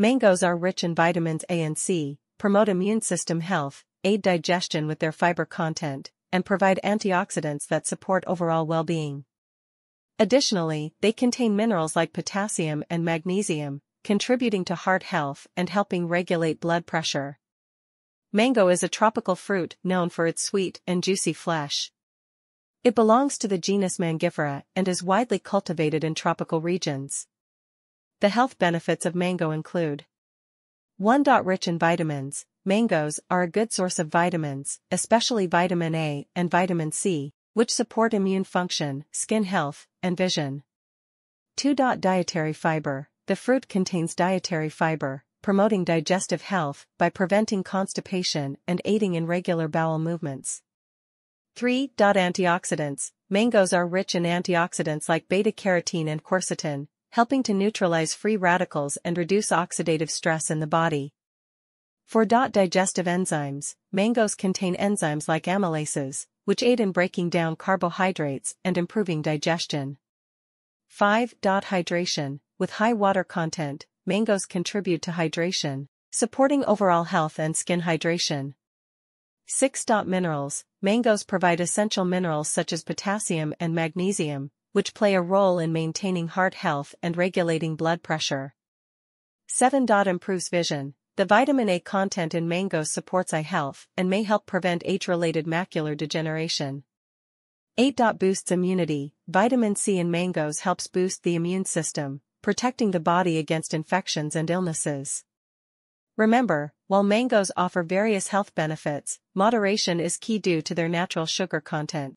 Mangoes are rich in vitamins A and C, promote immune system health, aid digestion with their fiber content, and provide antioxidants that support overall well-being. Additionally, they contain minerals like potassium and magnesium, contributing to heart health and helping regulate blood pressure. Mango is a tropical fruit known for its sweet and juicy flesh. It belongs to the genus Mangifera and is widely cultivated in tropical regions. The health benefits of mango include 1. Rich in vitamins, mangoes are a good source of vitamins, especially vitamin A and vitamin C, which support immune function, skin health, and vision. 2. Dietary fiber, the fruit contains dietary fiber, promoting digestive health by preventing constipation and aiding in regular bowel movements. 3. Antioxidants, mangoes are rich in antioxidants like beta-carotene and quercetin, helping to neutralize free radicals and reduce oxidative stress in the body. For Digestive enzymes, mangoes contain enzymes like amylases, which aid in breaking down carbohydrates and improving digestion. 5. Hydration, with high water content, mangoes contribute to hydration, supporting overall health and skin hydration. 6. Minerals, mangoes provide essential minerals such as potassium and magnesium, which play a role in maintaining heart health and regulating blood pressure. 7. Improves vision, the vitamin A content in mangoes supports eye health and may help prevent age-related macular degeneration. 8. Boosts immunity. Vitamin C in mangoes helps boost the immune system, protecting the body against infections and illnesses. Remember, while mangoes offer various health benefits, moderation is key due to their natural sugar content.